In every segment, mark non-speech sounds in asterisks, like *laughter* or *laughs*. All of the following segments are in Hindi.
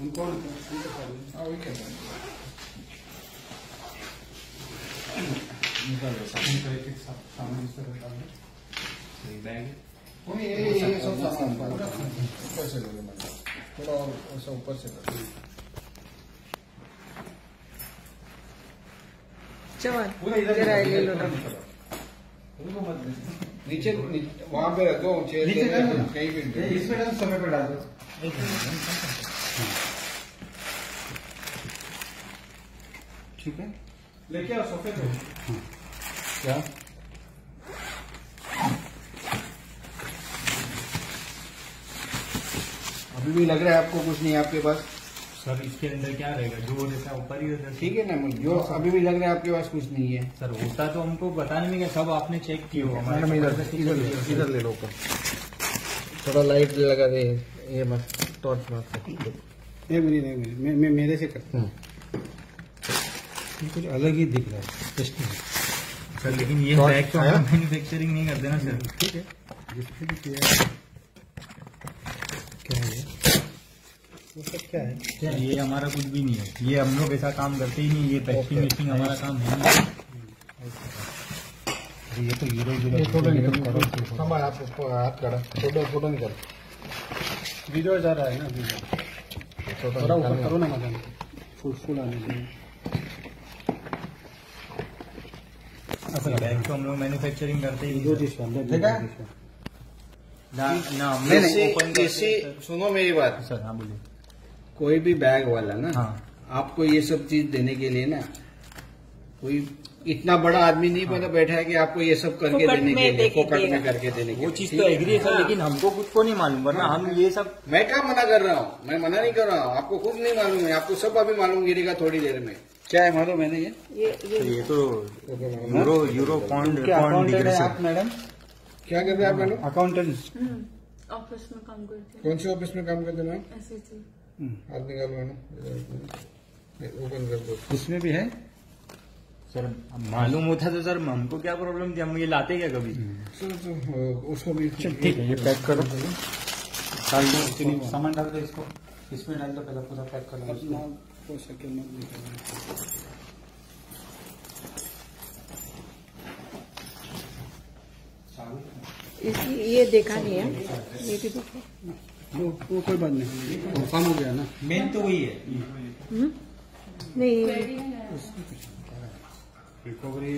लो। हाँ वही कहता हूँ निकालो उनका एक एक सा- सामान इस तरह डाल दो। बैग नहीं, ये ये सब सामान पूरा ऊपर से ले लो मैडम थोड़ा और ऐसा ऊपर से कर दो। चौहान पूरा इधर जरा ले लो ना उनको मत नीचे नीचे- वहाँ पे रख चेयर पे। कहीं ये इसमें समय पे डाल ठीक है? लेके आओ सोफे पे। क्या? अभी भी लग रहा है आपको कुछ नहीं आपके पास? सर इसके अंदर क्या रहेगा? जो रहता है ऊपर ही रहता है ठीक है ना जो अभी भी लग रहा है आपके पास कुछ नहीं है। सर होता तो हमको बताने में क्या सब आपने चेक किया हो मैडम इधर इधर ले- इधर ले लो ऊपर थोड़ा लाइट लगा दे ये मत टॉर्च मत एक मिनट एक मिनट मैं मैं मेरे से करता हूँ। ये कुछ अलग ही दिख रहा है टेस्ट सर लेकिन ये बैग तो? हम मैन्युफैक्चरिंग नहीं करते ना सर। ठीक है। जिससे भी किया है। क्या है ये? वो सब क्या है? क्या ये हमारा कुछ भी नहीं है। ये हम लोग ऐसा काम करते ही नहीं ये पैकिंग वेस्टिंग हमारा काम है। नहीं ये तो हीरो हीरो ये फ़ोटो निकल करो। करो आप ऊपर हाथ करा। फ़ोटो फ़ोटो निकल। वीडियो जा रहा है ना वीडियो थोड़ा ऊपर करो ना मदन। फुल फुल आने दीजिए बैग तो हम लोग मैन्युफैक्चरिंग करते ही ठीक है? ना ना इसी सुनो मेरी बात। सर हाँ बोलिए। कोई भी बैग वाला ना हाँ। आपको ये सब चीज़ देने के लिए ना कोई इतना बड़ा आदमी नहीं बना बैठा है कि आपको ये सब करके देने के लिए फोकट में करके देने के वो चीज़ तो एग्री है सर लेकिन हमको खुद को नहीं मालूम वरना हम ये सब मैं क्या मना कर रहा हूँ? मैं मना नहीं कर रहा हूँ। आपको खुद नहीं मालूम है आपको सब अभी मालूम गिरेगा थोड़ी देर में। क्या है मालूम? मैंने ये ये ये ये तो यूरो यूरो पॉन्ड क्या पॉन्ड डिग्री से आप मैडम? क्या कर रहे हैं आप मैडम? अकाउंटेंट ऑफ़िस में काम करती कौन से ऑफ़िस में काम करते हैं मैम? हूँ ऐसे ही। हाथ निकालो मैडम। ओपन कर दो। इसमें भी है? सर मालूम होता तो सर हमको क्या प्रॉब्लम थी? हम ये लाते क्या कभी? सर तो उसको भी ठीक है ये पैक करो। डाल दो। सामान डाल दो इसको। इसमें डाल दो पहले पूरा पैक कर दो कोई सेकंड में निकालो। इसकी ये देखा नहीं है। ये भी देखो। वो वो कोई बात नहीं। कंफर्म हो गया ना? मेन तो वही है। हम्म? नहीं रिकवरी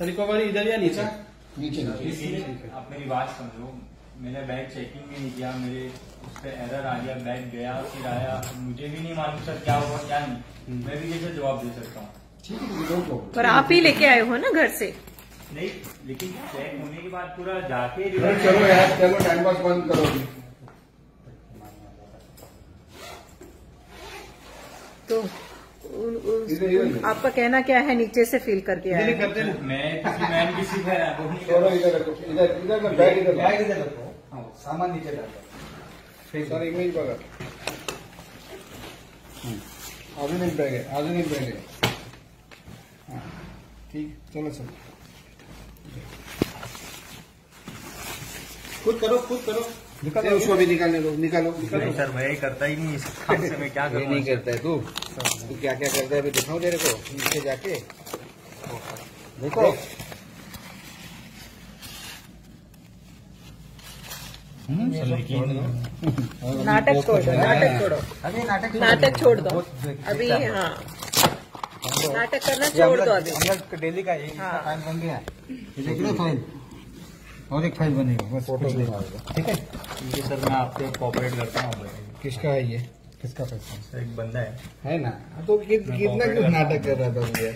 रिकवरी इधर या नीचे? नीचे नीचे। आप मेरी बात समझो। मैंने बैग चेकिंग भी नहीं किया मेरे उस पर एरर आ गया बैग गया फिर आया। मुझे भी नहीं मालूम सर क्या हुआ क्या नहीं। मैं भी कैसे जवाब दे सकता हूँ। ठीक है पर आप ही लेके आए हो ना घर से? नहीं लेकिन चेक होने के बाद पूरा जाके चलो चलो यार चलो टाइम पास बंद करो तो उन, उन, इधर। आपका कहना क्या है? नीचे से फील करके आए करते मैं किसी मैन किसी। इधर इधर इधर बैग इधर बैग इधर रखो। सामान नीचे बघा अजून एक बॅग आहे अजून एक बॅग आहे हा, ठीक चलो सर। खुद करो खुद करो। निकालो उसको भी निकालने दो निकालो। नहीं सर मैं ये करता ही नहीं इस काम से मैं क्या *laughs* ये करूँ? नहीं करता है तू। तू क्या क्या करता है अभी दिखाओ तेरे को नीचे जाके। देखो सर लेकिन नाटक छोड़ दो नाटक छोड़ो। अभी नाटक नाटक छोड़ दो। अभी हाँ। नाटक करना छोड़ दो अभी। हम लोग डेली का एक। फ़ाइल बन गया ये फ़ाइल और एक फ़ाइल बनेगा बस फ़ोटो कुछ ठीक है? है सर मैं आपसे कोऑपरेट करता हूँ। किसका है ये? किसका पैसा एक बंदा है। है ना? तो कितना क्यों नाटक कर रहा था मुझे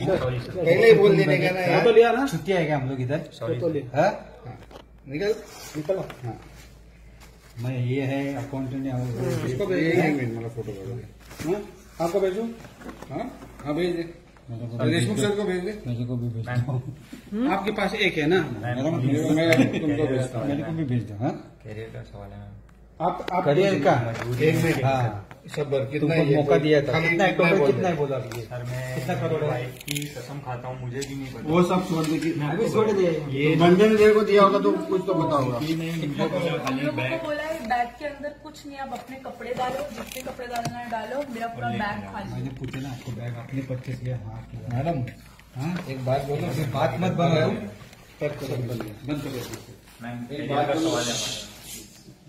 पहले ही बोल देने का ना तो यार। लिया ना। छुट्टी है क्या हम लोग इधर। तो लिया हाँ? हाँ, निकल। निकलो। हाँ। मैं ये है अकाउंटेंट है इसको भेज एक मिनट मला फ़ोटो हाँ? आपको भेजू? हाँ? हाँ भेज दे। देशमुख सर को भेज दे मेरे को भी भेज दो। आपके पास एक है ना? मैं- मैं तुमको भेजता हूँ। मेरे को भी भेज दो हाँ? कैरियर का सवाल है आप आप करिए का एक मिनट हाँ। सबर कितना तुमको ये मौका दिया था। कितना है टोटल कितना है बोला सर मैं कितना करोड़ है? की कसम खाता हूँ मुझे भी नहीं पता। वो सब छोड़ दे कि अभी छोड़ दे। ये बंधन देर को दिया होगा तो कुछ तो बोला खाली लोगों बैग है बैग के अंदर कुछ नहीं आप अपने कपड़े डालो जितने कपड़े डालना है डालो मेरा पूरा बैग खाली। मैंने पूछा ना आपको बैग आपने परचेस किया? हाँ मैडम हाँ एक बात बोलो बात मत बनाओ। बंद करो मैम एक बात का। सवाल है।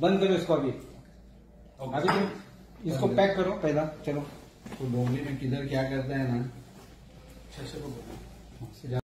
बंद करो इसको अभी। अभी तुम इसको पैक करो पहला चलो। तो डोंगली में किधर क्या करते हैं ना?